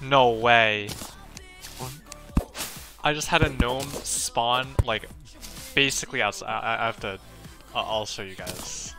No way. I just had a gnome spawn, like, basically outside. I, I have to... I'll show you guys.